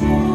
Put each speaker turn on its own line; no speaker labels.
Jesus.